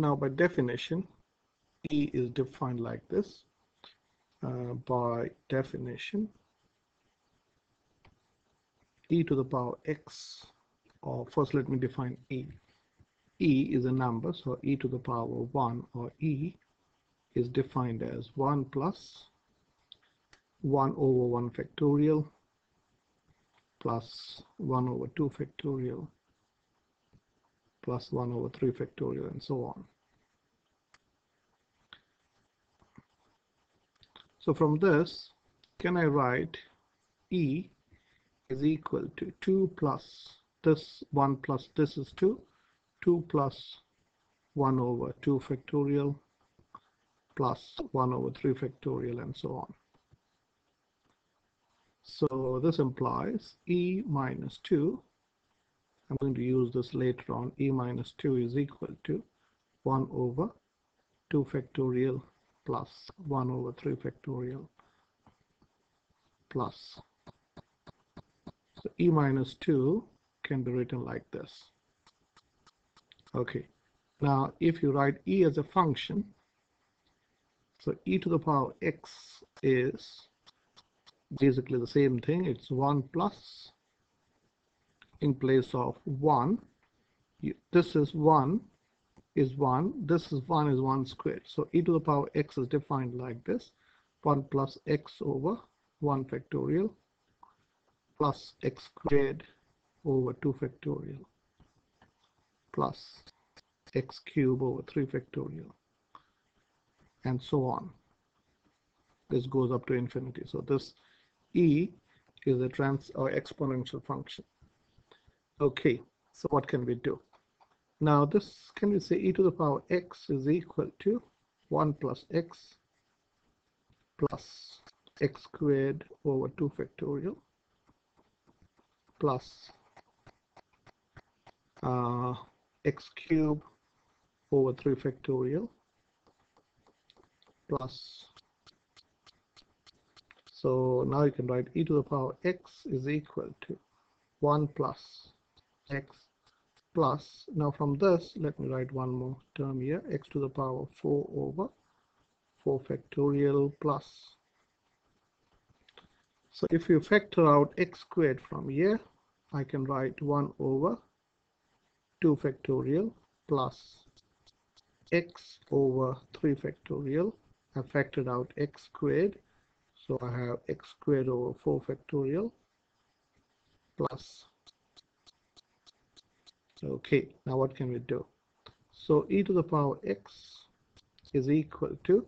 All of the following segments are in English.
now by definition e is defined like this. Uh, by definition e to the power x or first let me define e. E is a number so e to the power 1 or e is defined as 1 plus 1 over 1 factorial plus 1 over 2 factorial plus 1 over 3 factorial and so on. So from this, can I write E is equal to 2 plus this 1 plus this is 2, 2 plus 1 over 2 factorial plus 1 over 3 factorial and so on. So this implies E minus 2 I'm going to use this later on. e minus 2 is equal to 1 over 2 factorial plus 1 over 3 factorial plus. So e minus 2 can be written like this. Okay. Now, if you write e as a function, so e to the power x is basically the same thing. It's 1 plus in place of 1 this is 1 is 1 this is 1 is 1 squared. So e to the power x is defined like this. 1 plus x over 1 factorial plus x squared over 2 factorial plus x cube over 3 factorial and so on. This goes up to infinity. So this e is a trans or exponential function Okay, so what can we do? Now this, can we say e to the power x is equal to 1 plus x plus x squared over 2 factorial plus uh, x cube over 3 factorial plus so now you can write e to the power x is equal to 1 plus x plus now from this let me write one more term here x to the power 4 over 4 factorial plus. So if you factor out x squared from here I can write 1 over 2 factorial plus x over 3 factorial. I factored out x squared so I have x squared over 4 factorial plus Okay, now what can we do? So e to the power x is equal to,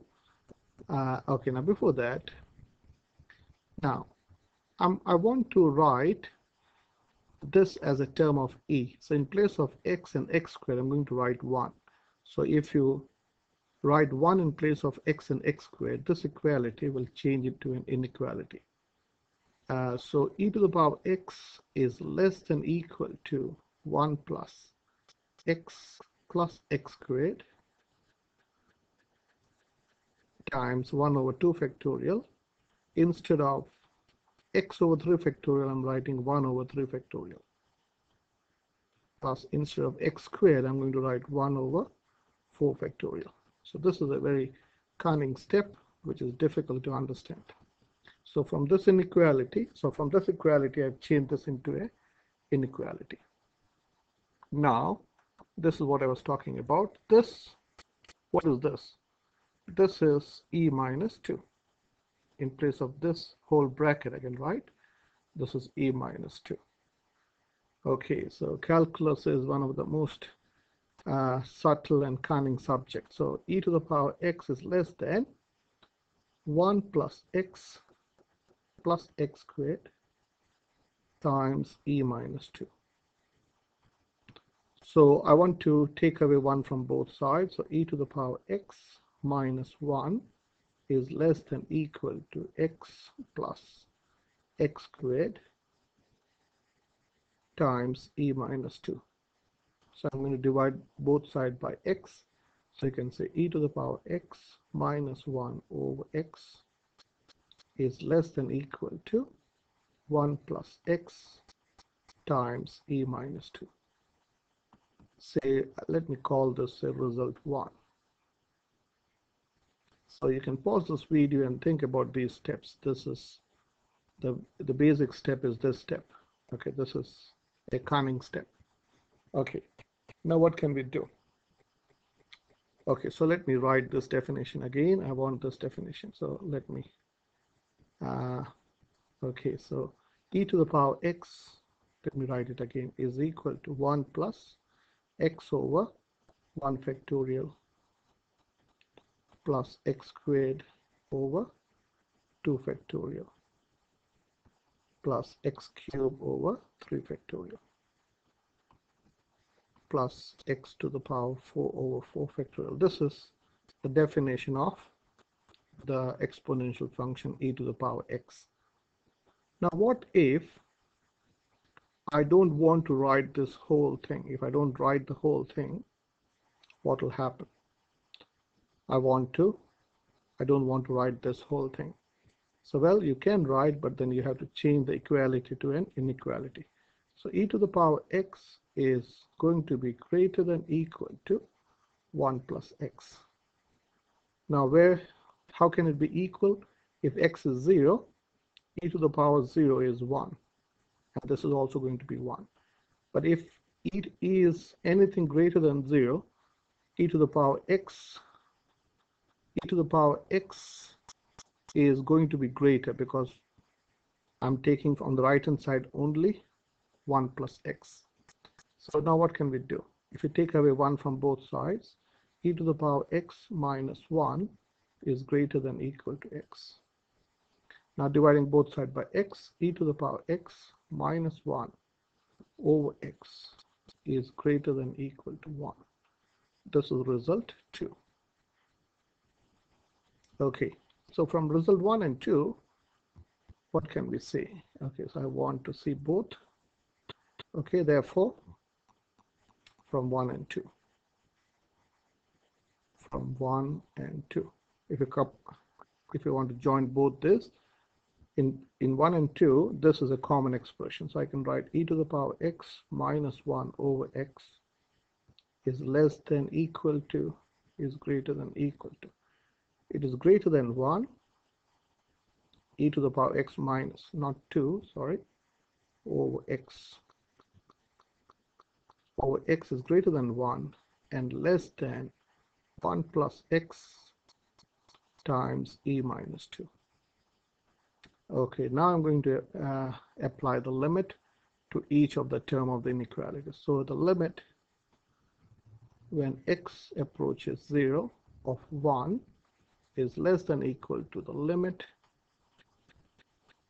uh, okay, now before that, now um, I want to write this as a term of e. So in place of x and x squared, I'm going to write 1. So if you write 1 in place of x and x squared, this equality will change it to an inequality. Uh, so e to the power x is less than equal to 1 plus x plus x squared times 1 over 2 factorial. Instead of x over 3 factorial I'm writing 1 over 3 factorial. Plus instead of x squared I'm going to write 1 over 4 factorial. So this is a very cunning step which is difficult to understand. So from this inequality so from this equality I've changed this into a inequality now, this is what I was talking about. This, what is this? This is e minus 2. In place of this whole bracket, I can write this is e minus 2. Okay, so calculus is one of the most uh, subtle and cunning subjects. So e to the power x is less than 1 plus x plus x squared times e minus 2. So I want to take away 1 from both sides. So e to the power x minus 1 is less than equal to x plus x squared times e minus 2. So I'm going to divide both sides by x. So you can say e to the power x minus 1 over x is less than equal to 1 plus x times e minus 2. Say, let me call this say result one. So you can pause this video and think about these steps. This is the, the basic step is this step. Okay, this is a coming step. Okay, now what can we do? Okay, so let me write this definition again. I want this definition. So let me, uh, okay, so e to the power x, let me write it again, is equal to 1 plus x over 1 factorial plus x squared over 2 factorial plus x cube over 3 factorial plus x to the power 4 over 4 factorial. This is the definition of the exponential function e to the power x. Now what if I don't want to write this whole thing? If I don't write the whole thing, what will happen? I want to, I don't want to write this whole thing. So well, you can write, but then you have to change the equality to an inequality. So e to the power x is going to be greater than equal to 1 plus x. Now where, how can it be equal? If x is 0, e to the power 0 is 1. And this is also going to be 1. But if it is anything greater than 0, e to the power x, e to the power x is going to be greater because I'm taking on the right hand side only 1 plus x. So now what can we do? If we take away 1 from both sides, e to the power x minus 1 is greater than equal to x. Now dividing both sides by x, e to the power x minus 1 over x is greater than equal to 1. This is result 2. Okay, so from result 1 and 2, what can we say? Okay, so I want to see both. Okay, therefore, from 1 and 2. From 1 and 2. If you, if you want to join both this, in, in 1 and 2, this is a common expression. So I can write e to the power x minus 1 over x is less than equal to, is greater than equal to. It is greater than 1, e to the power x minus, not 2, sorry, over x over x is greater than 1 and less than 1 plus x times e minus 2. Okay, now I'm going to uh, apply the limit to each of the term of the inequality. So the limit when x approaches 0 of 1 is less than equal to the limit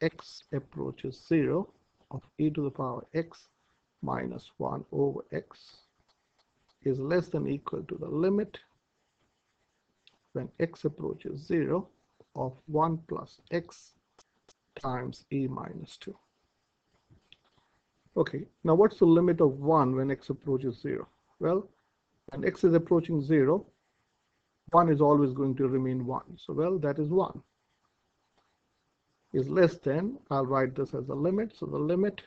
x approaches 0 of e to the power x minus 1 over x is less than equal to the limit when x approaches 0 of 1 plus x times e minus 2. Okay, now what's the limit of 1 when x approaches 0? Well, when x is approaching 0, 1 is always going to remain 1. So, well, that is 1. Is less than, I'll write this as a limit. So, the limit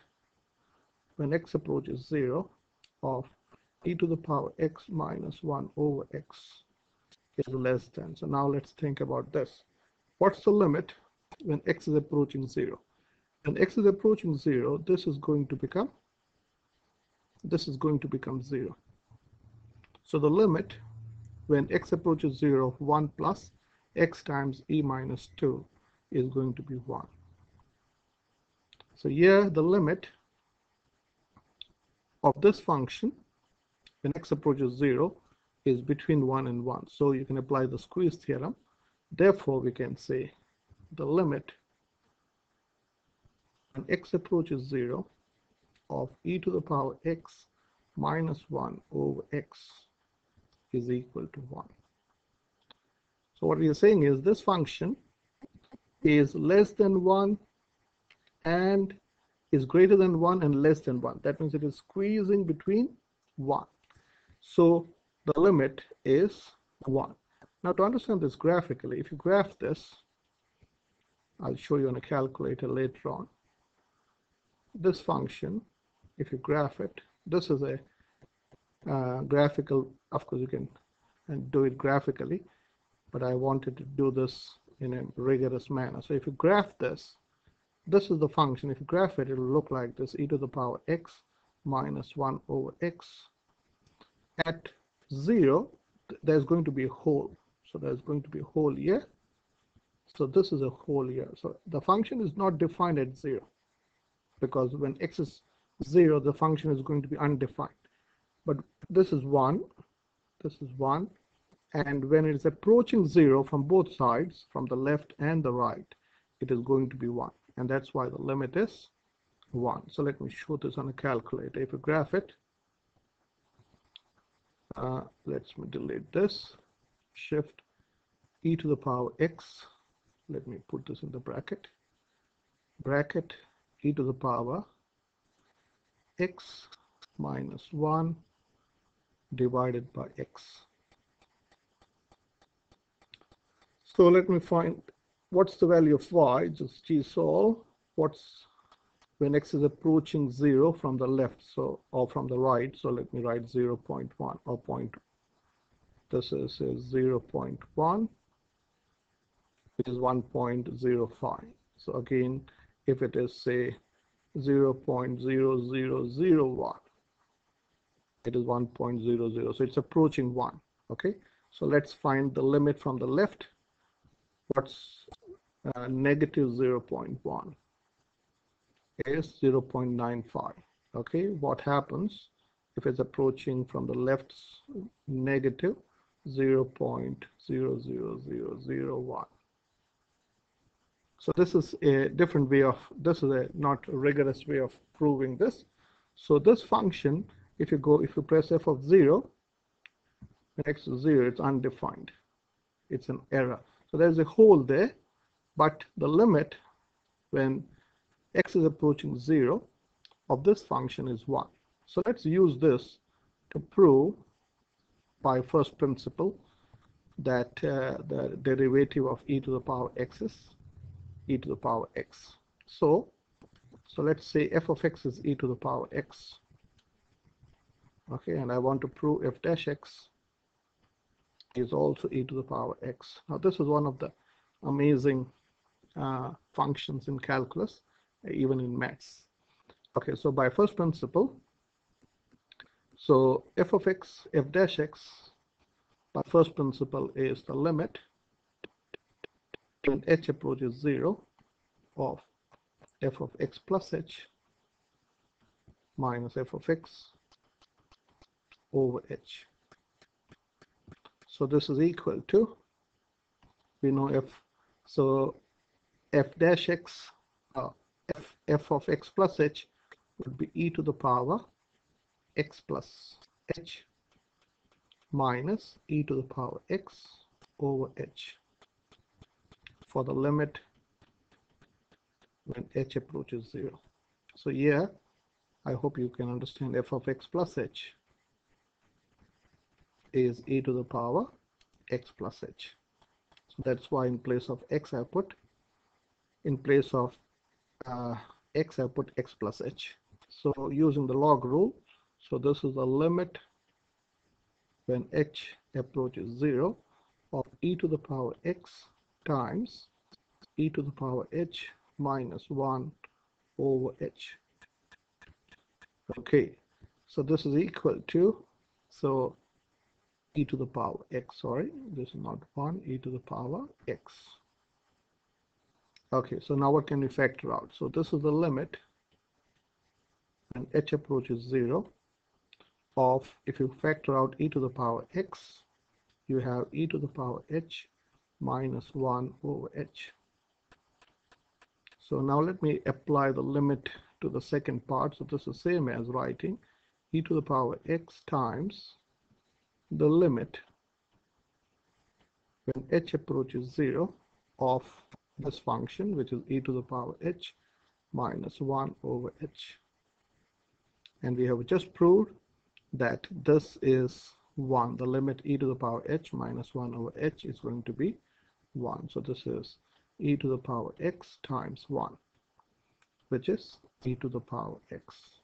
when x approaches 0 of e to the power x minus 1 over x is less than. So now let's think about this. What's the limit when x is approaching 0? When x is approaching 0, this is going to become this is going to become 0. So the limit when x approaches 0 of 1 plus x times e minus 2 is going to be 1. So here the limit of this function when x approaches 0 is between 1 and 1. So you can apply the squeeze theorem. Therefore, we can say the limit when x approaches 0 of e to the power x minus 1 over x is equal to 1. So what we are saying is this function is less than 1 and is greater than 1 and less than 1. That means it is squeezing between 1. So the limit is 1. Now to understand this graphically, if you graph this, I'll show you on a calculator later on. This function, if you graph it, this is a uh, graphical, of course you can and do it graphically, but I wanted to do this in a rigorous manner. So if you graph this, this is the function. If you graph it, it will look like this, e to the power x minus 1 over x. At 0, there's going to be a hole. So there's going to be a hole here. So this is a hole here. So the function is not defined at 0 because when x is 0, the function is going to be undefined. But this is 1, this is 1, and when it is approaching 0 from both sides, from the left and the right, it is going to be 1. And that's why the limit is 1. So let me show this on a calculator. If you graph it, uh, let's me delete this, shift e to the power x, let me put this in the bracket, bracket e to the power x minus 1 divided by x. So let me find what's the value of y, just g solve, what's when x is approaching 0 from the left so or from the right so let me write 0 0.1 or point this is, is 0 0.1 which is 1.05 so again if it is say 0 0.0001 it is 1.00 so it's approaching 1 okay? So let's find the limit from the left. What's uh, negative 0.1 is 0.95 okay? What happens if it's approaching from the left negative 0.00001 so this is a different way of this is a not rigorous way of proving this. So this function if you go if you press f of 0 x is 0 it's undefined. It's an error. So there's a hole there but the limit when x is approaching 0 of this function is 1. So let's use this to prove by first principle that uh, the derivative of e to the power x is e to the power x. So, so let's say f of x is e to the power x. Okay, and I want to prove f dash x is also e to the power x. Now this is one of the amazing uh, functions in calculus even in maths. Okay, so by first principle, so f of x, f dash x, by first principle is the limit when h approaches 0 of f of x plus h minus f of x over h. So this is equal to, we know f, so f dash x uh, f, f of x plus h would be e to the power x plus h minus e to the power x over h for the limit when h approaches 0. So here, I hope you can understand f of x plus h is e to the power x plus h. So that's why in place of x I put in place of uh, x, I put x plus h. So using the log rule, so this is the limit when h approaches 0 of e to the power x times e to the power h minus 1 over h. Okay, so this is equal to, so e to the power x, sorry, this is not 1, e to the power x. Okay, so now what can we factor out? So this is the limit and h approaches 0 of, if you factor out e to the power x, you have e to the power h minus 1 over h. So now let me apply the limit to the second part. So this is the same as writing e to the power x times the limit when h approaches 0 of this function, which is e to the power h minus 1 over h. And we have just proved that this is 1. The limit e to the power h minus 1 over h is going to be 1. So this is e to the power x times 1, which is e to the power x.